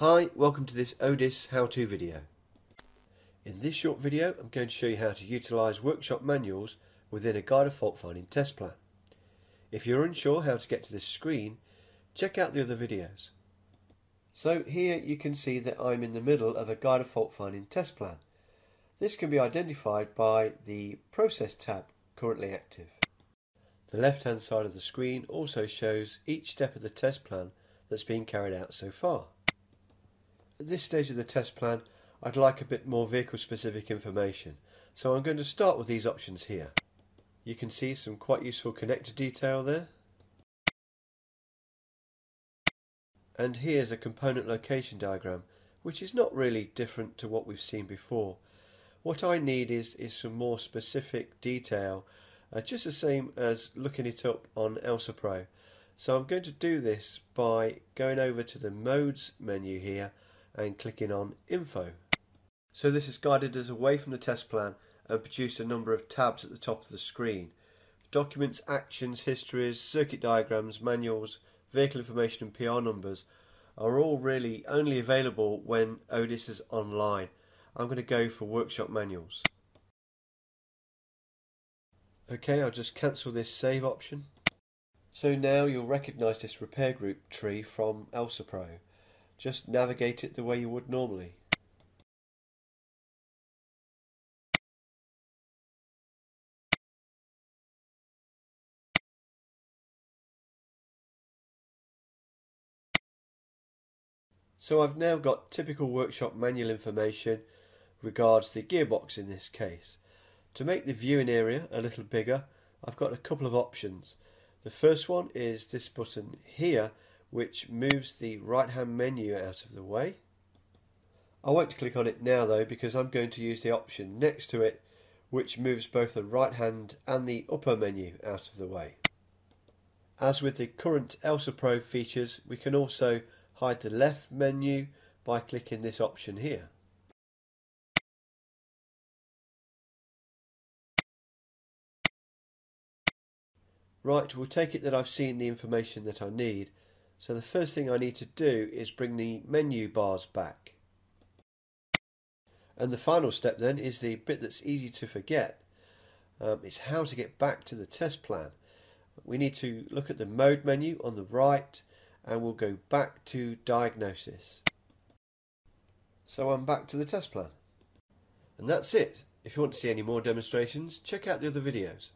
Hi, welcome to this Odis how-to video. In this short video I'm going to show you how to utilise workshop manuals within a guided fault finding test plan. If you're unsure how to get to this screen, check out the other videos. So here you can see that I'm in the middle of a guided fault finding test plan. This can be identified by the Process tab currently active. The left hand side of the screen also shows each step of the test plan that's been carried out so far. At this stage of the test plan I'd like a bit more vehicle specific information so I'm going to start with these options here. You can see some quite useful connector detail there. And here's a component location diagram which is not really different to what we've seen before. What I need is, is some more specific detail uh, just the same as looking it up on ELSA Pro. So I'm going to do this by going over to the modes menu here and clicking on info. So this has guided us away from the test plan and produced a number of tabs at the top of the screen. Documents, actions, histories, circuit diagrams, manuals, vehicle information and PR numbers are all really only available when Odis is online. I'm going to go for workshop manuals. Okay, I'll just cancel this save option. So now you'll recognise this repair group tree from ELSA Pro. Just navigate it the way you would normally. So I've now got typical workshop manual information regards the gearbox in this case. To make the viewing area a little bigger, I've got a couple of options. The first one is this button here, which moves the right hand menu out of the way. I won't click on it now though, because I'm going to use the option next to it, which moves both the right hand and the upper menu out of the way. As with the current ELSA Pro features, we can also hide the left menu by clicking this option here. Right, we'll take it that I've seen the information that I need. So the first thing I need to do is bring the menu bars back. And the final step then is the bit that's easy to forget. Um, it's how to get back to the test plan. We need to look at the mode menu on the right and we'll go back to diagnosis. So I'm back to the test plan. And that's it. If you want to see any more demonstrations, check out the other videos.